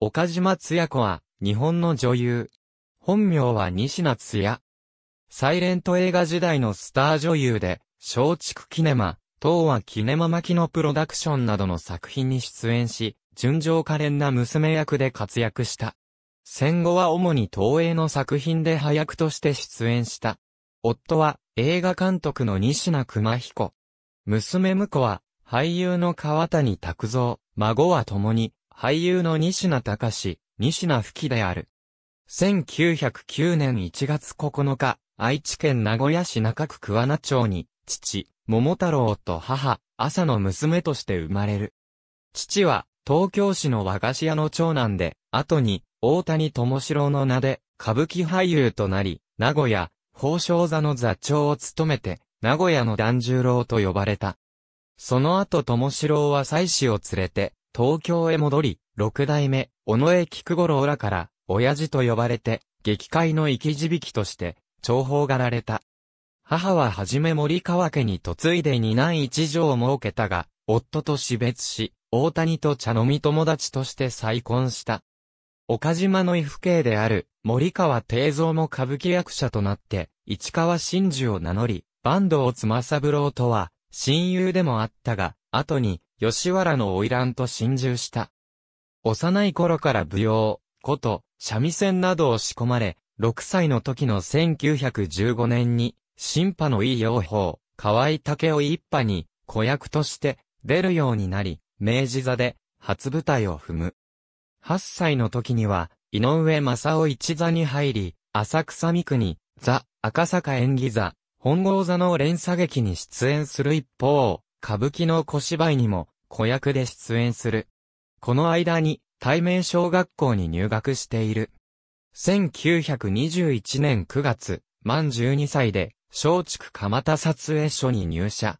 岡島つや子は、日本の女優。本名は西名つや。サイレント映画時代のスター女優で、松竹キネマ、東和キネマ巻のプロダクションなどの作品に出演し、純情可憐な娘役で活躍した。戦後は主に東映の作品で早役として出演した。夫は映画監督の西名熊彦。娘婿は俳優の川谷拓三、孫は共に俳優の西名隆、西名吹である。1909年1月9日、愛知県名古屋市中区桑名町に、父、桃太郎と母、朝の娘として生まれる。父は、東京市の和菓子屋の長男で、後に、大谷智志郎の名で、歌舞伎俳優となり、名古屋、宝生座の座長を務めて、名古屋の團十郎と呼ばれた。その後智志郎は妻子を連れて、東京へ戻り、六代目、尾上菊五郎らから、親父と呼ばれて、劇界の生き字引として、重宝がられた。母ははじめ森川家に嫁いで二男一女を設けたが、夫と死別し、大谷と茶飲み友達として再婚した。岡島の異父兄である森川定蔵も歌舞伎役者となって、市川真珠を名乗り、坂東妻三郎とは親友でもあったが、後に吉原の花魁と心中した。幼い頃から舞踊、琴、三味線などを仕込まれ、6歳の時の1915年に、新派のいい養法、河合武雄一派に、子役として出るようになり、明治座で初舞台を踏む。8歳の時には、井上正夫一座に入り、浅草三国、座、赤坂演技座、本郷座の連鎖劇に出演する一方、歌舞伎の小芝居にも子役で出演する。この間に対面小学校に入学している。1921年9月、満12歳で、松竹蒲田撮影所に入社。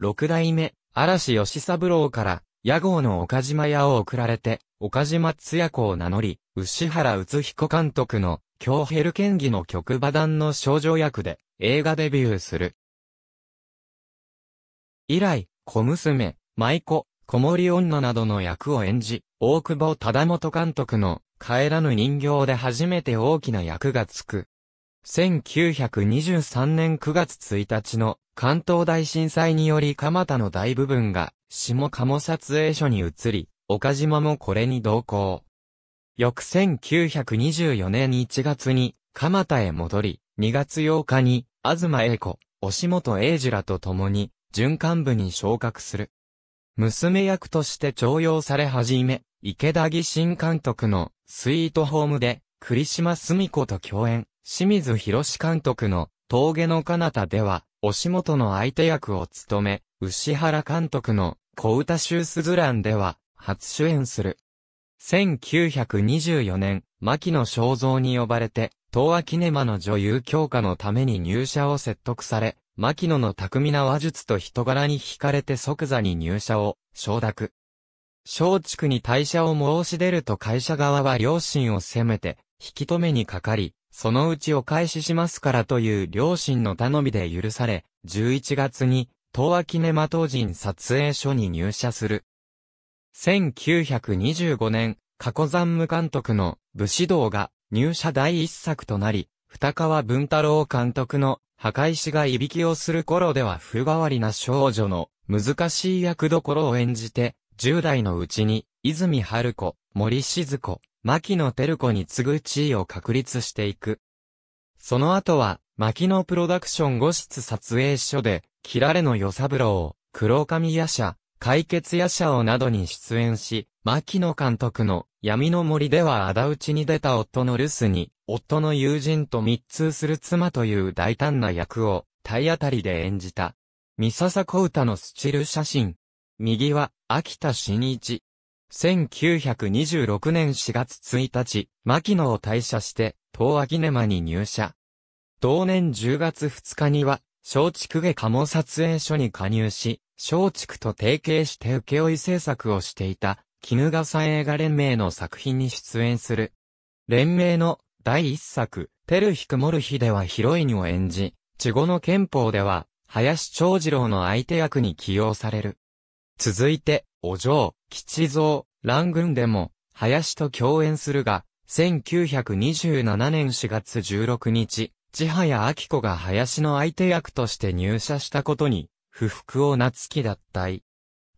六代目、嵐吉三郎から、屋号の岡島屋を送られて、岡島津也子を名乗り、牛原宇津彦監督の、京ヘル剣技の曲馬団の少女役で、映画デビューする。以来、小娘、舞子、子守女などの役を演じ、大久保忠元監督の帰らぬ人形で初めて大きな役がつく。1923年9月1日の関東大震災により蒲田の大部分が下鴨撮影所に移り、岡島もこれに同行。翌1924年1月に蒲田へ戻り、2月8日に東英子、押本英二らと共に準幹部に昇格する。娘役として徴用され始め、池田義新監督のスイートホームで、栗島澄子と共演、清水博監督の峠の彼方では、押本の相手役を務め、牛原監督の小歌集スズランでは、初主演する。1924年、牧野正蔵に呼ばれて、東亜キネマの女優強化のために入社を説得され、牧野の巧みな話術と人柄に惹かれて即座に入社を承諾。松竹に退社を申し出ると会社側は両親を責めて、引き止めにかかり、そのうちお返ししますからという両親の頼みで許され、11月に、東亜キネマ当人撮影所に入社する。1925年、過去残務監督の武士道が入社第一作となり、二川文太郎監督の破壊師がいびきをする頃では風変わりな少女の難しい役どころを演じて、10代のうちに、泉春子、森静子、牧野照子に次ぐ地位を確立していく。その後は、牧野プロダクション5室撮影所で、キラレの与三郎、黒髪夜叉、解決夜叉をなどに出演し、牧野監督の闇の森では仇討ちに出た夫の留守に、夫の友人と密通する妻という大胆な役を体当たりで演じた。三笹小歌のスチル写真。右は、秋田新一。1926年4月1日、牧野を退社して、東亜キネマに入社。同年10月2日には、松竹下鴨撮影所に加入し、松竹と提携して請負制作をしていた、絹笠映画連盟の作品に出演する。連盟の第一作、テルヒクモルヒではヒロインを演じ、稚語の憲法では、林長次郎の相手役に起用される。続いて、お嬢、吉蔵、乱軍でも、林と共演するが、1927年4月16日、千早明子が林の相手役として入社したことに、不服を夏き脱退。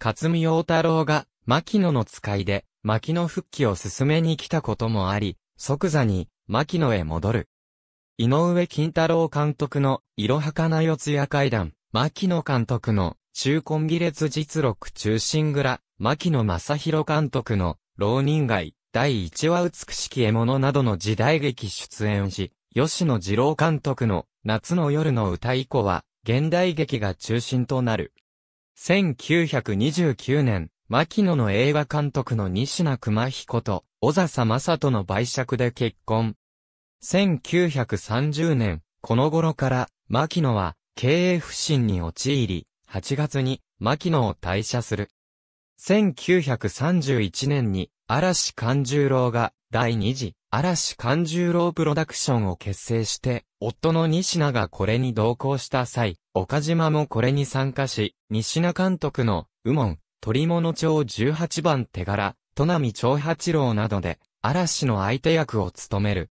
勝見陽太郎が、牧野の使いで、牧野復帰を進めに来たこともあり、即座に、牧野へ戻る。井上金太郎監督の、色な四谷階段、牧野監督の、中コンビ列実録中心蔵、牧野正宏監督の、浪人街、第一話美しき獲物などの時代劇出演し、吉野二郎監督の、夏の夜の歌以降は、現代劇が中心となる。1929年、牧野の映画監督の西名熊彦と、小笹正人の売借で結婚。1930年、この頃から、牧野は、経営不振に陥り、8月に、牧野を退社する。1931年に、嵐勘十郎が、第二次、嵐勘十郎プロダクションを結成して、夫の西名がこれに同行した際、岡島もこれに参加し、西名監督の、右門、鳥物町18番手柄、都波長八郎などで、嵐の相手役を務める。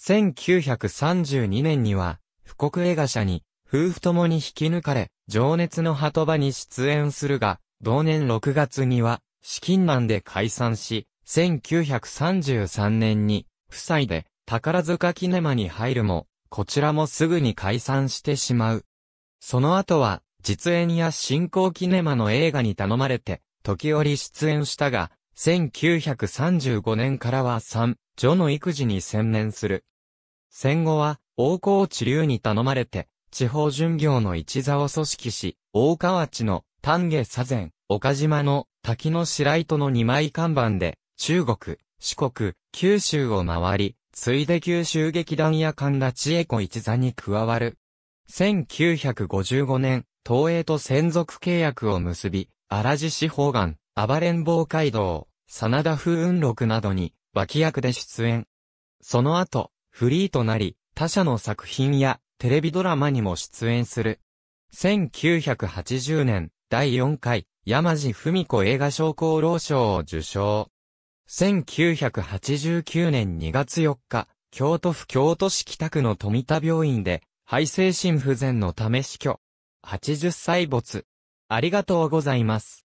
1932年には、富国映画社に、夫婦ともに引き抜かれ、情熱の鳩場に出演するが、同年6月には、資金難で解散し、1933年に、夫妻で宝塚キネマに入るも、こちらもすぐに解散してしまう。その後は、実演や新興キネマの映画に頼まれて、時折出演したが、1935年からは3、女の育児に専念する。戦後は、大河内流に頼まれて、地方巡業の一座を組織し、大河内の丹下左前、岡島の滝の白糸の二枚看板で、中国、四国、九州を回り、ついで九州劇団や神田千恵子一座に加わる。1955年、東映と専属契約を結び、荒地四方眼、暴れん坊街道、真田風雲録などに、脇役で出演。その後、フリーとなり、他社の作品やテレビドラマにも出演する。1980年、第4回、山地文子映画賞功労賞を受賞。1989年2月4日、京都府京都市北区の富田病院で、肺精神不全のため死去。80歳没。ありがとうございます。